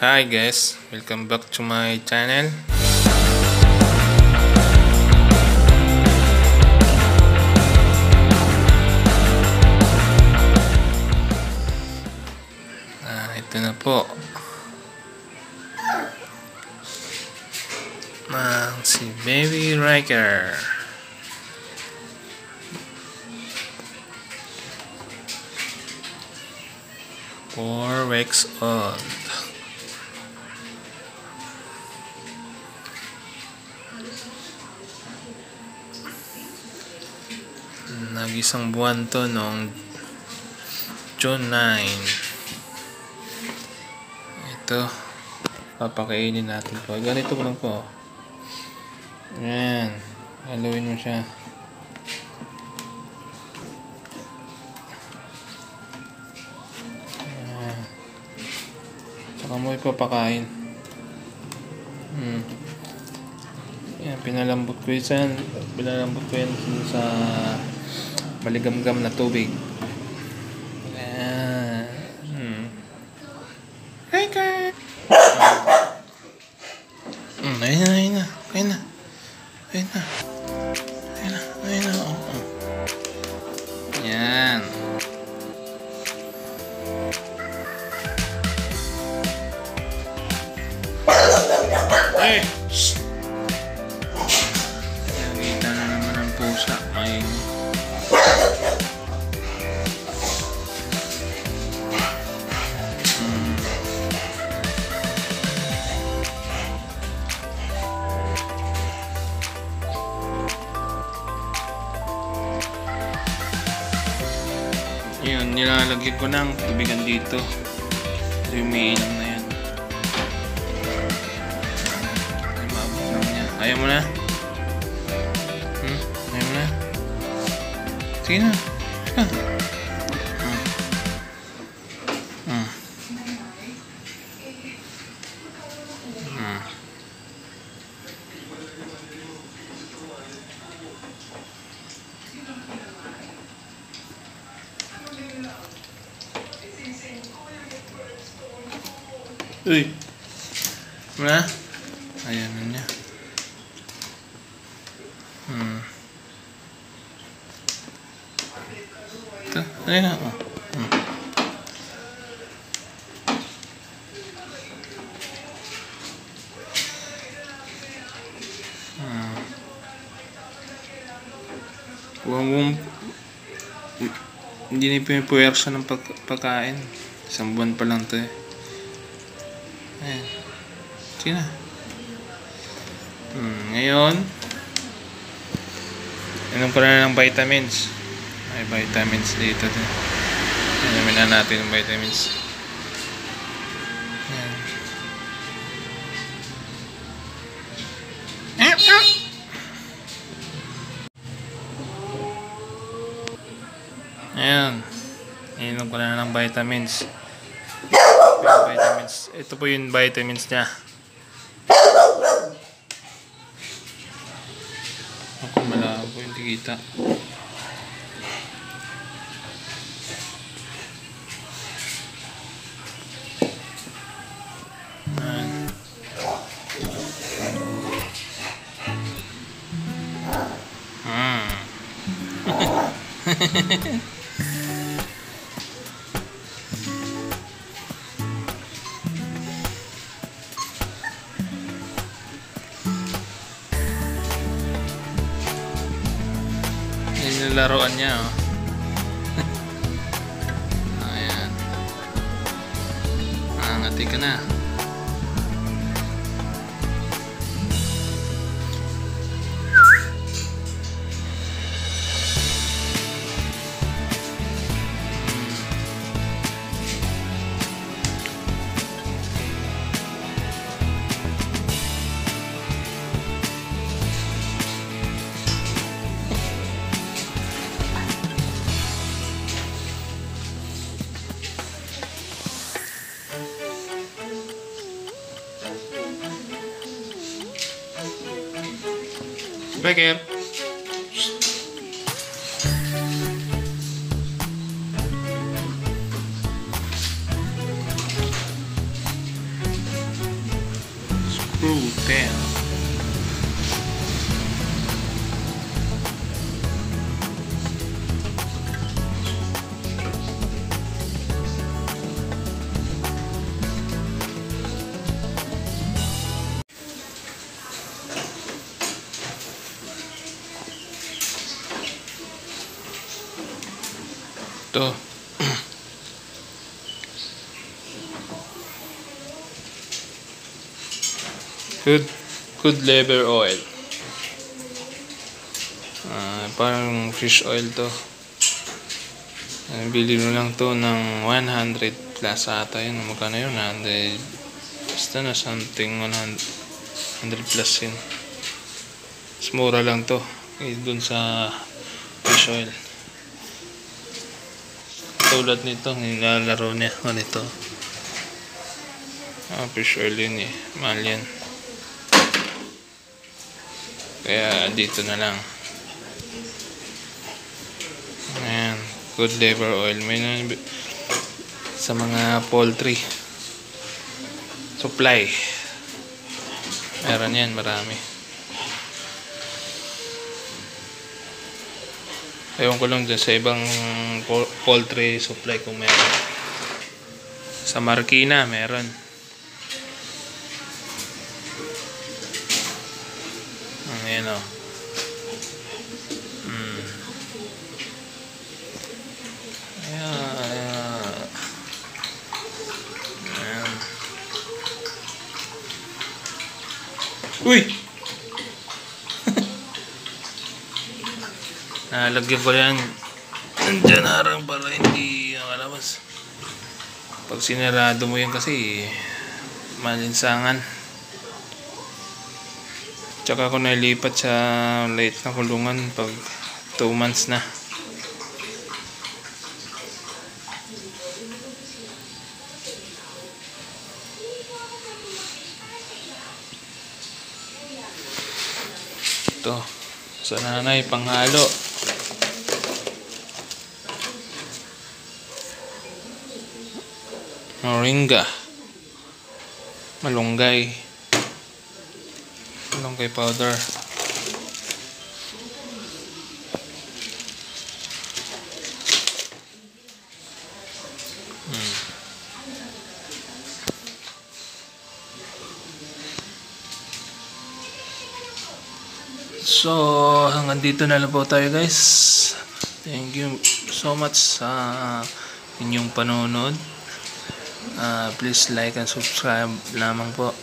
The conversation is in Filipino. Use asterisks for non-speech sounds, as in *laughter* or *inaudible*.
Hi guys, welcome back to my channel. Ah, ito na po. Ang si Baby Riker. Four weeks old. Nag-isang buwan to noong June 9. Ito. Papakainin natin po. Ganito ko lang po. Ayan. Haluin mo siya. Ayan. Saka mo ipapakain. Hmm. Yan, pinalambot ko yan. Pinalambot ko yan sa maligamgam na tubig. Ayan. Hmm. Hi, Kurt! Hmm, ayun na, ayun na. Ayun na. Yun, nilalagyan ko ng tubigan dito. Umiinom na yan. Ay, niya. Ayaw mo na? Hmm? Ayaw mo na? Sige na. Sige. Uy. Wala? Ayan na niya. Hmm. Ito. Ayan na. Oh. Hmm. Hmm. Huwag mong hindi na pinipuwersa ng pag pagkain. Isang buwan pa lang to eh. Ayan. Sige na. Hmm, ngayon, inom ko na ng vitamins. May vitamins dito din. Inumin na natin yung vitamins. Ayan. Ah, ah! Ayan. Inom ko na ng vitamins. Vitamins. Ito po yung vitamins niya. Ako malabo hindi kita. Mm. *laughs* laruan niya, oh. *laughs* Ayan. Angati ka na. Back in. Ito. Good, good liver oil. Ah, parang fish oil to. Bili mo lang to ng 100 plus ata yun. Magkano yun? 100. Basta na something 100, 100 plus yun. Mas mura lang to. Eh, dun sa fish oil. Tulad nito, nilalaro niya. Ganito. Ah, fish oil yun eh. Mahal yan. Kaya dito na lang. Ayan. Good liver oil. May na sa mga poultry. Supply. Meron yan. Marami. Ewan ko lang dyan sa ibang poultry supply kung meron. Sa Marikina, meron. Ayan o. Hmm. Ayan. Ayan. Uy! Nalagyan ko yan. Nandyan harang para hindi nakalabas. Pag sinarado mo yan kasi, malinsangan. Tsaka ako nalipat sa late na kulungan pag 2 months na. Ito, sa nanay, panghalo. Moringa. Malunggay. Malunggay powder. So, hanggang dito na lang po tayo guys. Thank you so much sa inyong panonood. Ah, please like and subscribe lamang po.